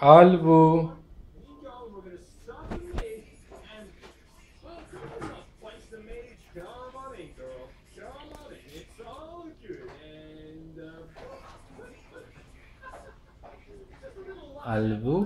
Albu Albu